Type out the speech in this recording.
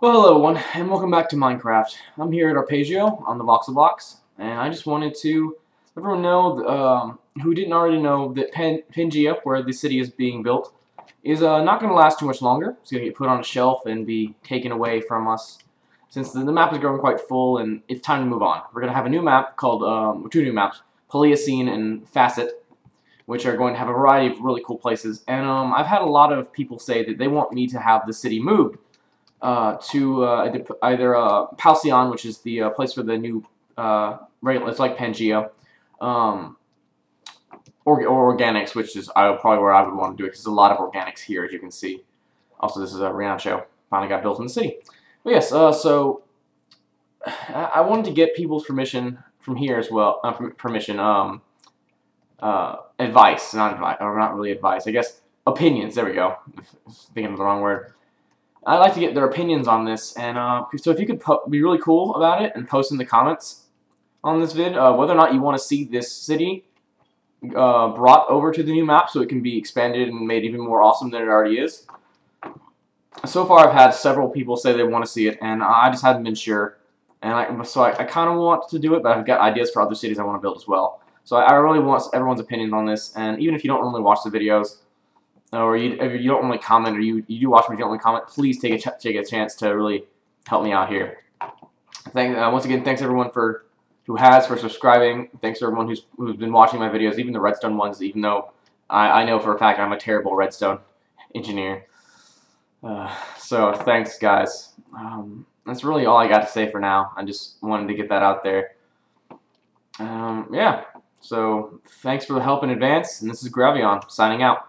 Well, hello everyone, and welcome back to Minecraft. I'm here at Arpeggio on the Voxel Box, and I just wanted to let everyone know, um, who didn't already know, that Pen Pangea, where the city is being built, is uh, not going to last too much longer. It's going to get put on a shelf and be taken away from us, since the, the, map is growing quite full, and it's time to move on. We're going to have a new map called, um, two new maps, Paleocene and Facet, which are going to have a variety of really cool places, and um, I've had a lot of people say that they want me to have the city moved uh, to uh, either uh, Halcyon, which is the uh, place for the new, uh, it's like Pangea, um, or, or Organics, which is probably where I would want to do it, because there's a lot of organics here, as you can see. Also, this is a Rancho, finally got built in the city. But yes, uh, so I wanted to get people's permission from here as well, permission, um, advice, not advice, or not really advice, I guess opinions, there we go, thinking of the wrong word. I'd like to get their opinions on this, and uh, so if you could be really cool about it and post in the comments on this vid uh, whether or not you want to see this city uh, brought over to the new map so it can be expanded and made even more awesome than it already is. So far I've had several people say they want to see it, and I just haven't been sure. And I, so I, I kind of want to do it, but I've got ideas for other cities I want to build as well. So I, I really want everyone's opinions on this, and even if you don't normally watch the videos, or you, if you don't really comment, or you, you do watch me, you don't really comment, please take a, take a chance to really help me out here. Thank, uh, once again, thanks everyone for who has for subscribing. Thanks to everyone who's who's been watching my videos, even the redstone ones, even though I, I know for a fact I'm a terrible redstone engineer. Uh, so thanks, guys. Um, that's really all I got to say for now. I just wanted to get that out there. Um, yeah. So thanks for the help in advance, and this is Gravyon signing out.